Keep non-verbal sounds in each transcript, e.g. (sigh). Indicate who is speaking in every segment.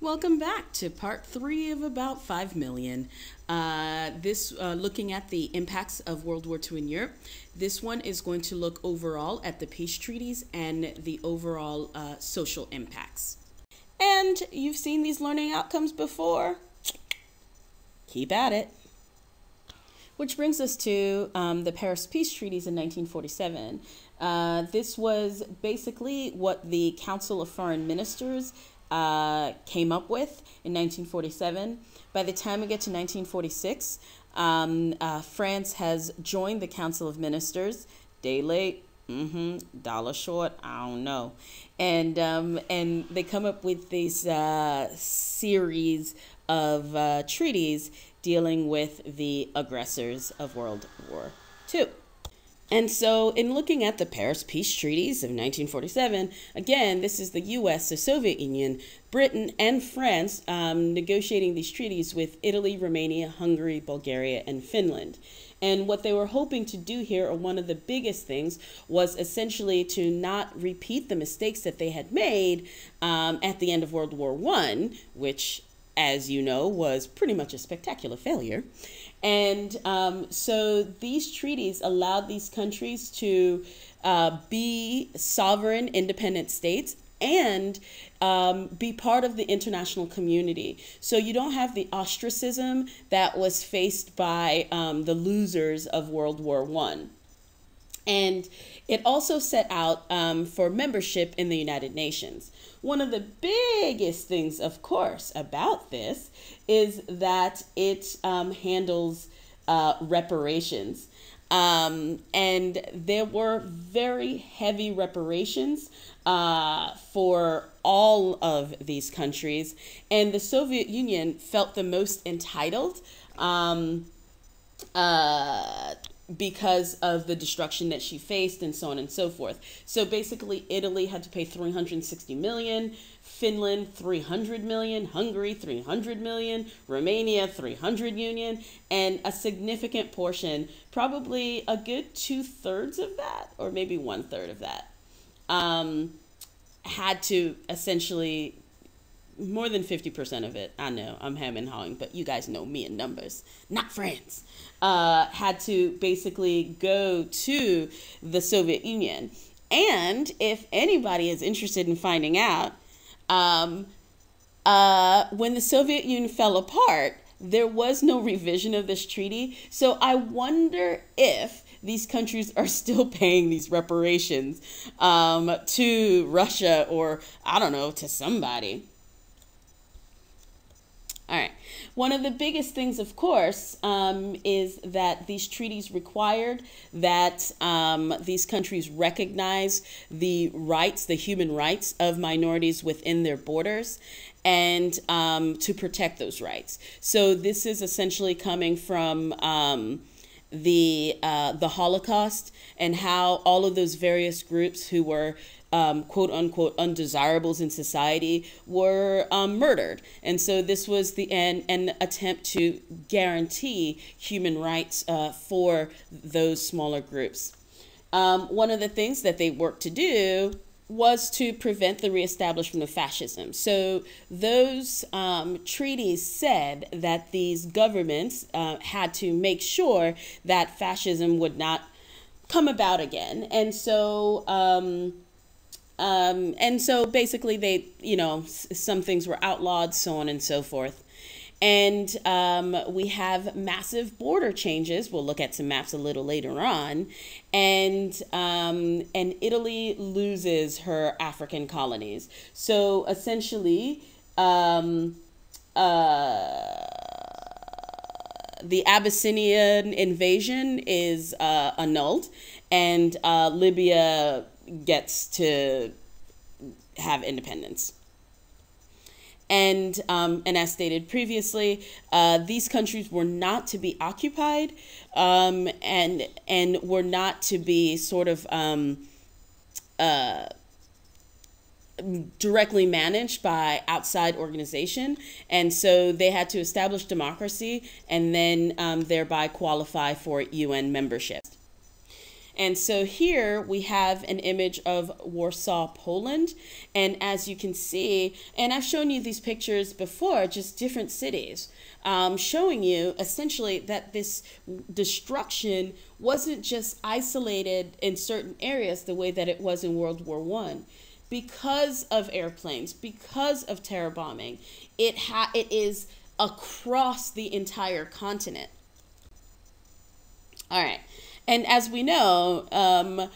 Speaker 1: Welcome back to part three of About 5 Million. Uh, this, uh, looking at the impacts of World War II in Europe. This one is going to look overall at the peace treaties and the overall uh, social impacts. And you've seen these learning outcomes before. Keep at it. Which brings us to um, the Paris Peace Treaties in 1947. Uh, this was basically what the Council of Foreign Ministers uh, came up with in 1947. By the time we get to 1946, um, uh, France has joined the Council of Ministers. Day late, mm-hmm, dollar short, I don't know. And, um, and they come up with this uh, series of uh, treaties dealing with the aggressors of World War II. And so, in looking at the Paris Peace Treaties of 1947, again, this is the US, the Soviet Union, Britain, and France um, negotiating these treaties with Italy, Romania, Hungary, Bulgaria, and Finland. And what they were hoping to do here, or one of the biggest things, was essentially to not repeat the mistakes that they had made um, at the end of World War I, which, as you know, was pretty much a spectacular failure. And um, so these treaties allowed these countries to uh, be sovereign, independent states and um, be part of the international community. So you don't have the ostracism that was faced by um, the losers of World War One. And it also set out um, for membership in the United Nations. One of the biggest things, of course, about this is that it um, handles uh, reparations. Um, and there were very heavy reparations uh, for all of these countries. And the Soviet Union felt the most entitled um, uh, because of the destruction that she faced and so on and so forth. So basically Italy had to pay 360 million, Finland 300 million, Hungary 300 million, Romania 300 million, and a significant portion, probably a good two thirds of that, or maybe one third of that, um, had to essentially more than 50% of it, I know I'm ham and hawing, but you guys know me in numbers, not France, uh, had to basically go to the Soviet Union. And if anybody is interested in finding out, um, uh, when the Soviet Union fell apart, there was no revision of this treaty. So I wonder if these countries are still (laughs) paying these reparations um, to Russia or, I don't know, to somebody. All right. One of the biggest things, of course, um, is that these treaties required that um, these countries recognize the rights, the human rights of minorities within their borders and um, to protect those rights. So this is essentially coming from um, the uh, the Holocaust and how all of those various groups who were um, quote unquote undesirables in society were um, murdered. And so this was the an, an attempt to guarantee human rights uh, for those smaller groups. Um, one of the things that they worked to do was to prevent the reestablishment of fascism. So those um, treaties said that these governments uh, had to make sure that fascism would not come about again. And so um, um, and so basically, they, you know, some things were outlawed, so on and so forth. And um, we have massive border changes. We'll look at some maps a little later on. And, um, and Italy loses her African colonies. So essentially, um, uh, the Abyssinian invasion is uh, annulled, and uh, Libya gets to have independence. And, um, and as stated previously, uh, these countries were not to be occupied um, and, and were not to be sort of um, uh, directly managed by outside organization. And so they had to establish democracy and then um, thereby qualify for UN membership. And so here we have an image of Warsaw, Poland. And as you can see, and I've shown you these pictures before, just different cities, um, showing you essentially that this destruction wasn't just isolated in certain areas the way that it was in World War One. Because of airplanes, because of terror bombing, it ha- it is across the entire continent. All right. And as we know, um,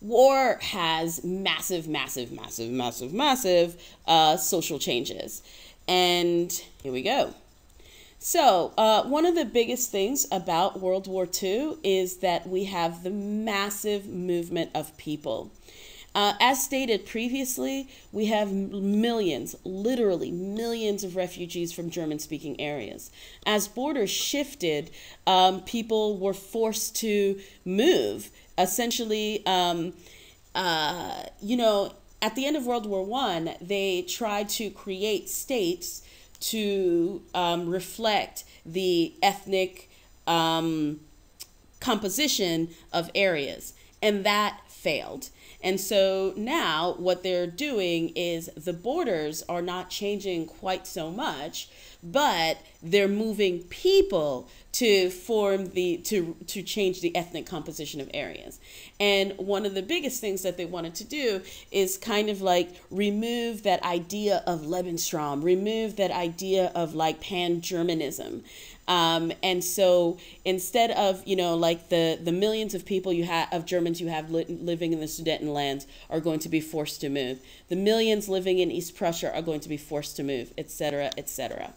Speaker 1: war has massive, massive, massive, massive, massive uh, social changes. And here we go. So, uh, one of the biggest things about World War II is that we have the massive movement of people. Uh, as stated previously, we have millions, literally millions of refugees from German speaking areas. As borders shifted, um, people were forced to move. Essentially, um, uh, you know, at the end of World War One, they tried to create states to um, reflect the ethnic um, composition of areas, and that failed. And so now what they're doing is the borders are not changing quite so much, but they're moving people to form the to to change the ethnic composition of areas. And one of the biggest things that they wanted to do is kind of like remove that idea of Lebensraum, remove that idea of like pan-Germanism. Um, and so instead of, you know, like the, the millions of people you have, of Germans you have li living in the Sudetenland are going to be forced to move. The millions living in East Prussia are going to be forced to move, etc., etc.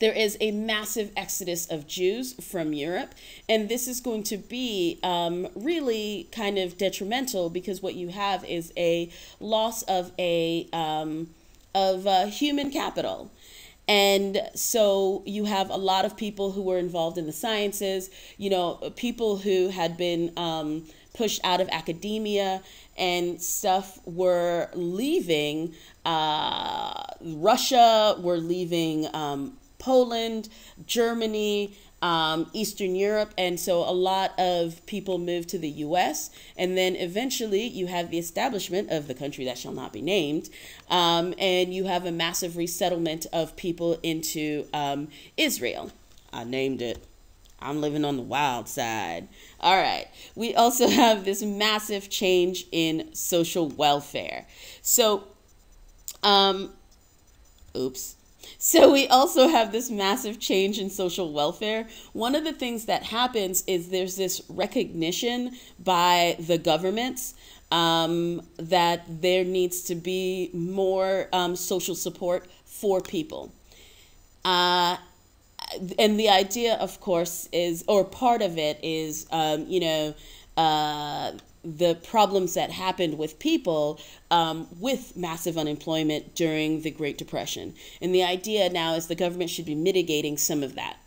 Speaker 1: There is a massive exodus of Jews from Europe, and this is going to be um, really kind of detrimental because what you have is a loss of a um, of uh, human capital. And so you have a lot of people who were involved in the sciences, you know, people who had been um, pushed out of academia and stuff were leaving uh, Russia, were leaving um, Poland, Germany, um, Eastern Europe, and so a lot of people moved to the U.S. And then eventually, you have the establishment of the country that shall not be named, um, and you have a massive resettlement of people into um, Israel. I named it. I'm living on the wild side. All right. We also (laughs) have this massive change in social welfare. So, um, oops. So we also have this massive change in social welfare. One of the things that happens is there's this recognition by the governments um, that there needs to be more um, social support for people. Uh, and the idea, of course, is, or part of it is, um, you know, uh, the problems that happened with people um, with massive unemployment during the Great Depression. And the idea now is the government should be mitigating some of that.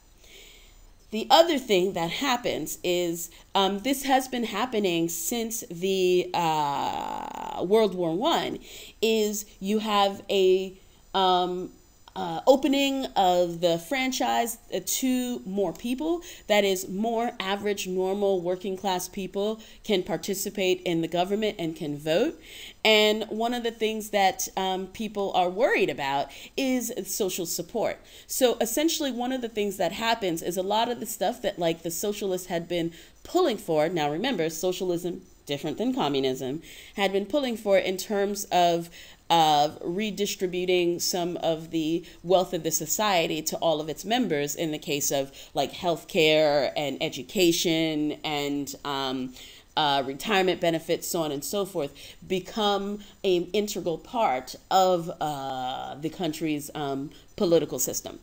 Speaker 1: The other thing that happens is um, this has been happening since the uh, World War One. Is you have a um, uh, opening of the franchise uh, to more people. That is, more average, normal, working class people can participate in the government and can vote. And one of the things that um, people are worried about is social support. So essentially, one of the things that happens is a lot of the stuff that like the socialists had been pulling for. Now, remember, socialism different than communism, had been pulling for in terms of of redistributing some of the wealth of the society to all of its members in the case of like healthcare and education and um, uh, retirement benefits, so on and so forth, become an integral part of uh, the country's um, political system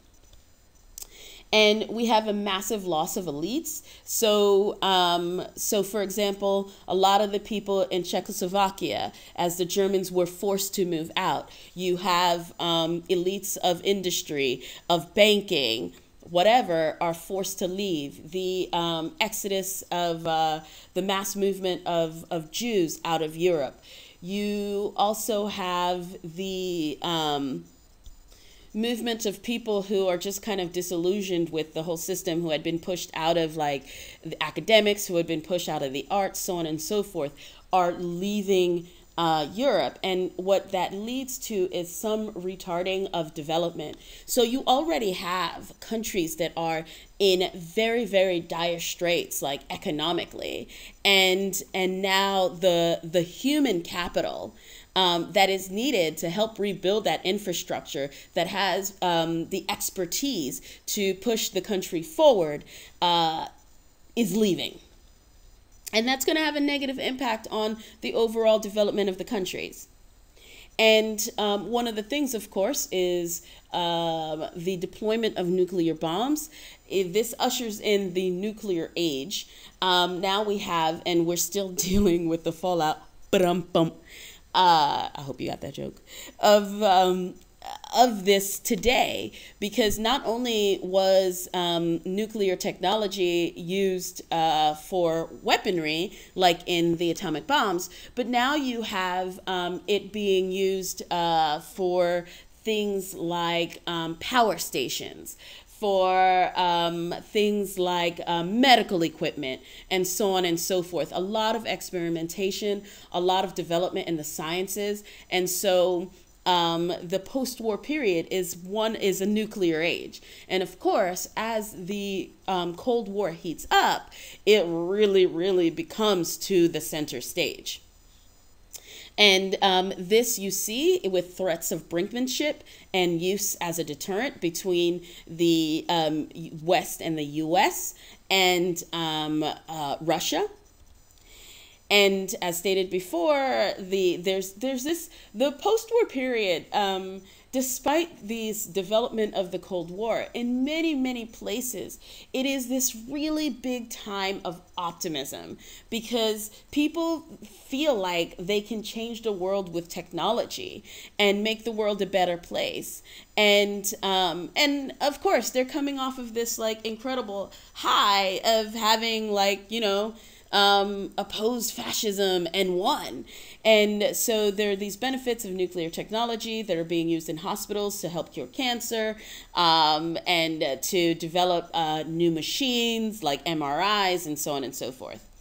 Speaker 1: and we have a massive loss of elites. So, um, so for example, a lot of the people in Czechoslovakia, as the Germans were forced to move out, you have um, elites of industry, of banking, whatever, are forced to leave. The um, exodus of uh, the mass movement of, of Jews out of Europe. You also have the um, movement of people who are just kind of disillusioned with the whole system, who had been pushed out of like the academics, who had been pushed out of the arts, so on and so forth, are leaving uh, Europe. And what that leads to is some retarding of development. So you already have countries that are in very, very dire straits, like economically. And and now the the human capital um, that is needed to help rebuild that infrastructure that has um, the expertise to push the country forward uh, is leaving. And that's going to have a negative impact on the overall development of the countries. And um, one of the things, of course, is uh, the deployment of nuclear bombs. If this ushers in the nuclear age. Um, now we have, and we're still (laughs) dealing with the fallout. Uh, I hope you got that joke of um, of this today because not only was um, nuclear technology used uh, for weaponry, like in the atomic bombs, but now you have um, it being used uh, for things like um, power stations, for um, things like um, medical equipment and so on and so forth. A lot of experimentation, a lot of development in the sciences. And so um, the post-war period is one is a nuclear age and of course as the um, cold war heats up it really really becomes to the center stage and um, this you see with threats of brinkmanship and use as a deterrent between the um, West and the US and um, uh, Russia. And as stated before the there's there's this the post-war period um, despite these development of the cold war in many many places it is this really big time of optimism because people feel like they can change the world with technology and make the world a better place. And um, and of course they're coming off of this like incredible high of having like you know um, opposed fascism and won. And so there are these benefits of nuclear technology that are being used in hospitals to help cure cancer um, and to develop uh, new machines like MRIs and so on and so forth.